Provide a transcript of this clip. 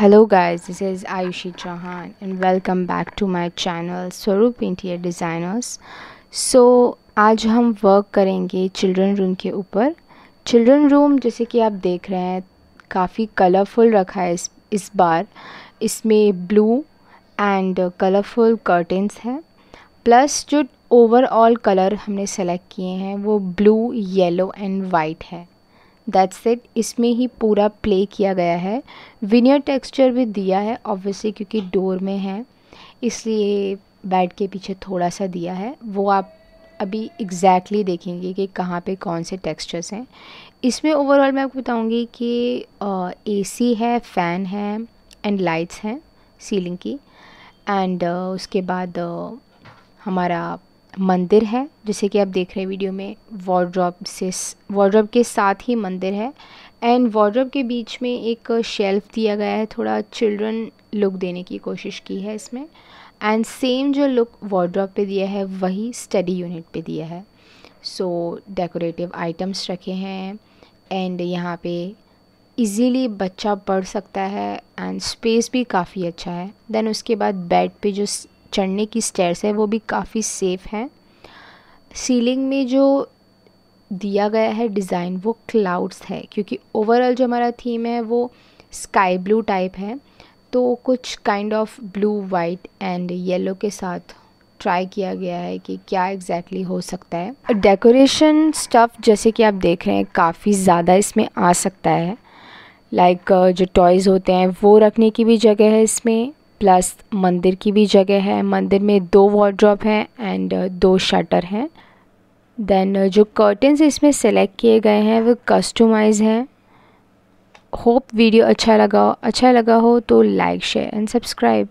Hello guys, this is Ayushi Chauhan and welcome back to my channel Swaroop interior designers so आज हम work करेंगे children room के ऊपर. Children room जैसे कि आप देख रहे हैं काफ़ी कलरफुल रखा है इस इस बार. इसमें ब्लू एंड कलरफुल कर्टेंस हैं. प्लस जो ओवरऑल कलर हमने सेलेक्ट किए हैं वो ब्लू येलो एंड वाइट है. दैट्स इट इसमें ही पूरा प्ले किया गया है। विनियर टेक्सचर भी दिया है ऑब्वियसली क्योंकि डोर में है। इसलिए बेड के पीछे थोड़ा सा दिया है। वो आप अभी एग्जैक्टली exactly देखेंगे कि कहाँ पे कौन से टेक्सचर्स हैं। इसमें ओवरऑल मैं आपको बताऊँगी कि एसी है फ़ैन है एंड लाइट्स हैं सीलिंग की। एंड उसके बाद हमारा मंदिर है, जैसे कि आप देख रहे हैं वीडियो में वार्ड्रॉप से वार्ड्रॉप के साथ ही मंदिर है। एंड वार्ड्रॉप के बीच में एक शेल्फ दिया गया है, थोड़ा चिल्ड्रन लुक देने की कोशिश की है इसमें। एंड सेम जो लुक वार्ड्रॉप पे दिया है, वही स्टडी यूनिट पे दिया है। सो डेकोरेटिव आइटम्स रखे हैं। एंड यहाँ पे इजीली बच्चा पढ़ सकता है एंड स्पेस भी काफ़ी अच्छा है। देन उसके बाद बेड पे जो चढ़ने की स्टेयर्स है वो भी काफ़ी सेफ़ हैं। सीलिंग में जो दिया गया है डिज़ाइन वो क्लाउड्स है क्योंकि ओवरऑल जो हमारा थीम है वो स्काई ब्लू टाइप है। तो कुछ kind of blue white and yellow के साथ ट्राई किया गया है कि क्या एग्जैक्टली exactly हो सकता है। डेकोरेशन स्टफ़ जैसे कि आप देख रहे हैं काफ़ी ज़्यादा इसमें आ सकता है। लाइक like, जो टॉयज़ होते हैं वो रखने की भी जगह है इसमें। प्लस मंदिर की भी जगह है। मंदिर में दो वार्ड्रॉप हैं एंड दो शटर हैं। देन जो कर्टन्स इसमें सेलेक्ट किए गए हैं, वो कस्टमाइज़ हैं। होप वीडियो अच्छा लगा अच्छा लगा हो तो लाइक शेयर एंड सब्सक्राइब